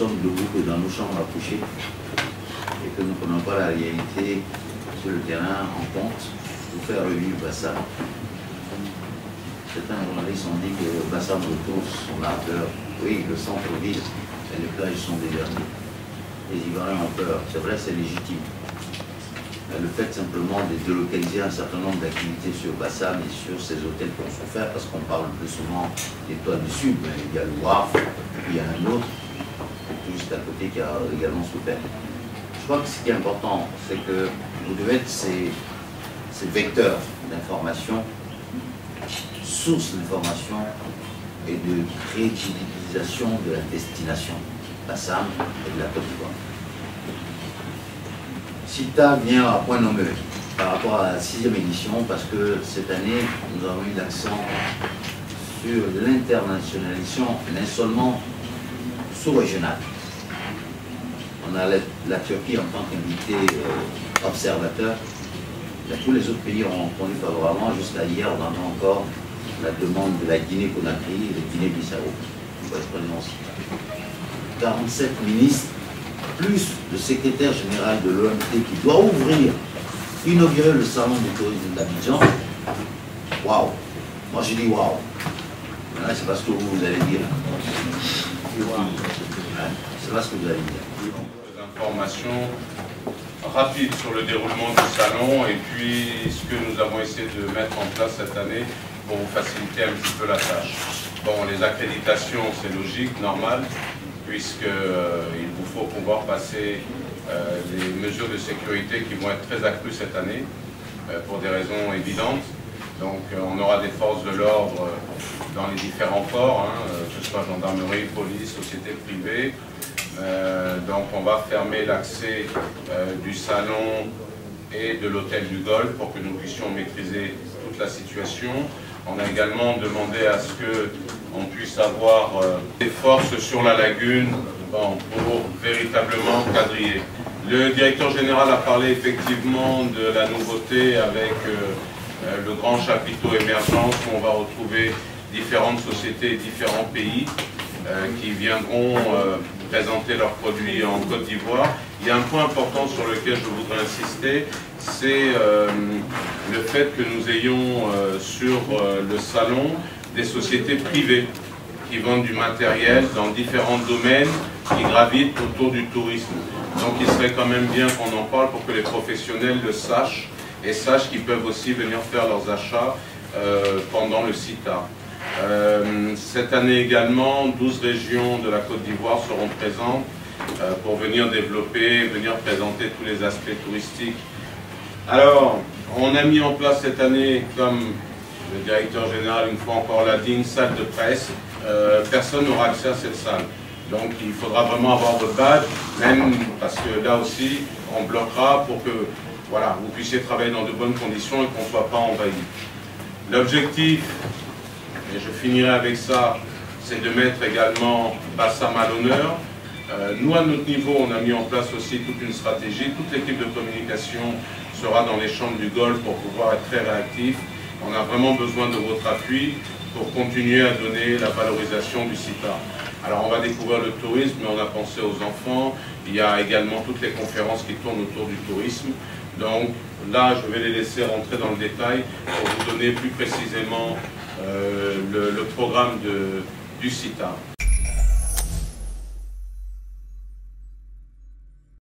sommes debout que dans nos chambres à coucher et que nous ne prenons pas la réalité sur le terrain en compte pour faire revivre Bassam. Certains journalistes ont dit que Bassam retrouve son ardeur. Oui, le centre-ville et les plages sont désertées. Les Ivoiriens ont peur. C'est vrai, c'est légitime. Le fait simplement de délocaliser un certain nombre d'activités sur Bassam et sur ces hôtels qui ont souffert, parce qu'on parle plus souvent des toits du sud, mais il y a le WAF, il y a un autre, juste à côté, qui a également souffert. Je crois que ce qui est important, c'est que vous devez être ces, vecteurs d'information, sources d'information et de crédibilisation de la destination, Bassam et de la Côte d'Ivoire. CITA vient à point nommé par rapport à la sixième édition parce que cette année, nous avons eu l'accent sur l'internationalisation, mais seulement sous-régionale. On a la, Turquie en tant qu'invité euh, observateur. tous les autres pays ont répondu favorablement. Jusqu'à hier, on a encore la demande de la Guinée-Conakry et de Guinée-Bissau. 47 ministres plus le secrétaire général de l'OMT qui doit ouvrir, inaugurer le salon du tourisme d'Abidjan, waouh Moi j'ai dit waouh c'est pas ce que vous, allez dire. C'est pas ce que vous allez dire. Informations rapides sur le déroulement du salon et puis ce que nous avons essayé de mettre en place cette année pour vous faciliter un petit peu la tâche. Bon, les accréditations, c'est logique, normal puisqu'il euh, vous faut pouvoir passer euh, les mesures de sécurité qui vont être très accrues cette année, euh, pour des raisons évidentes. Donc on aura des forces de l'ordre dans les différents ports, hein, que ce soit gendarmerie, police, société privée. donc on va fermer l'accès du salon et de l'hôtel du Golfe pour que nous puissions maîtriser toute la situation. On a également demandé à ce qu'on puisse avoir euh, des forces sur la lagune pour véritablement quadriller. Le directeur général a parlé effectivement de la nouveauté avec euh, euh, le grand chapiteau émergence où on va retrouver différentes sociétés différents pays qui viendront présenter leurs produits en Côte d'Ivoire. Il y a un point important sur lequel je voudrais insister, c'est euh, le fait que nous ayons euh, sur euh, le salon des sociétés privées qui vendent du matériel dans différents domaines qui gravitent autour du tourisme. Donc il serait quand même bien qu'on en parle pour que les professionnels le sachent et sachent qu'ils peuvent aussi venir faire leurs achats pendant le CITA. cette année également, 12 régions de la Côte d'Ivoire seront présentes pour venir développer, venir présenter tous les aspects touristiques alors, on a mis en place cette année, comme le directeur général une fois encore l'a dit, une salle de presse. Euh, personne n'aura accès à cette salle. Donc il faudra vraiment avoir votre badge, même parce que là aussi, on bloquera pour que voilà, vous puissiez travailler dans de bonnes conditions et qu'on ne soit pas envahi. L'objectif, et je finirai avec ça, c'est de mettre également Bassam à l'honneur. Euh, nous, à notre niveau, on a mis en place aussi toute une stratégie. Toute l'équipe de communication sera dans les chambres du golf pour pouvoir être très réactif. On a vraiment besoin de votre appui pour continuer à donner la valorisation du CITA. Alors on va découvrir le tourisme, mais on a pensé aux enfants. Il y a également toutes les conférences qui tournent autour du tourisme. Donc là, je vais les laisser rentrer dans le détail pour vous donner plus précisément euh, le, programme du CITA.